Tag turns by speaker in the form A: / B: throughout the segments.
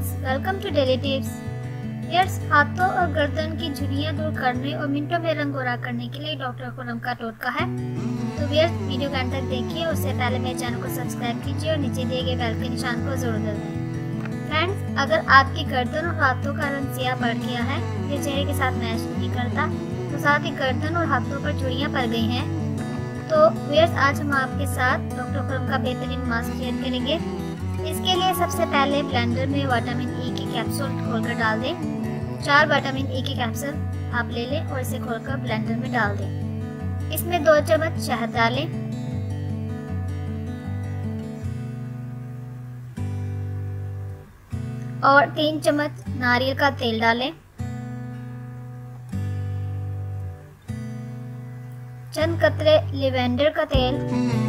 A: Tips years हाथों और गर्दन की झुर्रियाँ दूर करने और मिनटों में रंग गोरा करने के लिए डॉक्टर खुरम का टोटका है। तो व्यर्स वीडियो का तक देखिए उससे पहले मेरे चैनल को सब्सक्राइब कीजिए और नीचे दिए गए बेल के निशान को ज़रूर दबाएँ फ्रेंड्स अगर आपकी गर्दन और हाथों का रंग सिया बढ़ गया है ये चेहरे के साथ मैच नहीं करता तो साथ ही गर्दन और हाथों पर झुर्रियाँ पड़ गई हैं। तो व्यर्स आज हम आपके साथ डॉक्टर खुरम का बेहतरीन मास्क शेयर करेंगे। इसके लिए सबसे पहले ब्लेंडर में विटामिन ई के कैप्सूल खोलकर डाल दें। चार विटामिन ई के कैप्सूल आप ले लें और इसे खोलकर ब्लेंडर में डाल दें। इसमें दो चम्मच शहद डालें। और तीन चम्मच नारियल का तेल डालें। चंद कतरे लिवेंडर का तेल।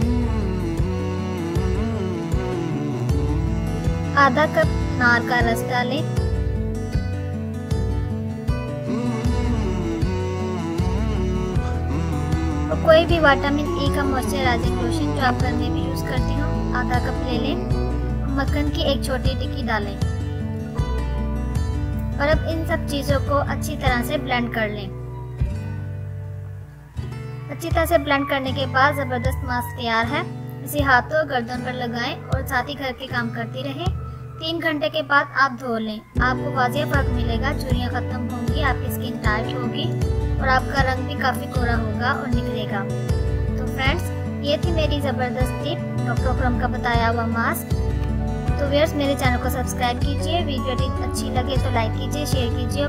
A: आधा कप नार का रस डालें। और कोई भी विटामिन ई का मॉइस्चराइजिंग लोशन जो आप घर में भी यूज़ करते हो, आधा कप ले लें। मक्खन की एक छोटी टिक्की डालें। और अब इन सब चीज़ों को अच्छी तरह से ब्लेंड कर लें। अच्छी तरह से ब्लेंड करने के बाद ज़बरदस्त मास्क तैयार है। इसे हाथों और गर्दन पर लगाएँ और साथ ही घर के काम करती रहें। तीन घंटे के बाद आप धो लें। आपको वाजिया फ़र्क मिलेगा, चूड़ियाँ खत्म होंगी, आपकी स्किन टाइट होगी और आपका रंग भी काफ़ी कोरा होगा और निकलेगा तो फ्रेंड्स ये थी मेरी ज़बरदस्त टिप डॉक्टर क्रम का बताया हुआ मास्क तो व्यर्स मेरे चैनल को सब्सक्राइब कीजिए। वीडियो अच्छी लगे तो लाइक कीजिए शेयर कीजिए।